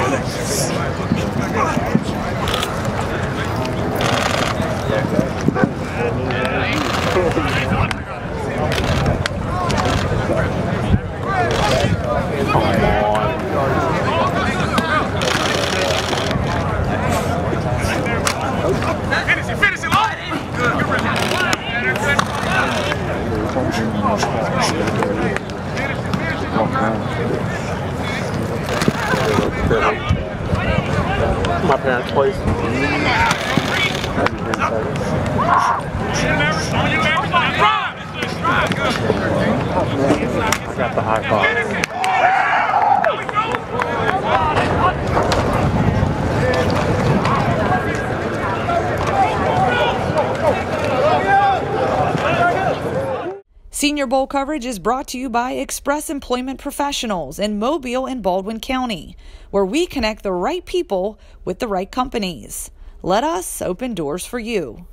Finish My parents' place. I got the high five. Senior Bowl coverage is brought to you by Express Employment Professionals in Mobile and Baldwin County, where we connect the right people with the right companies. Let us open doors for you.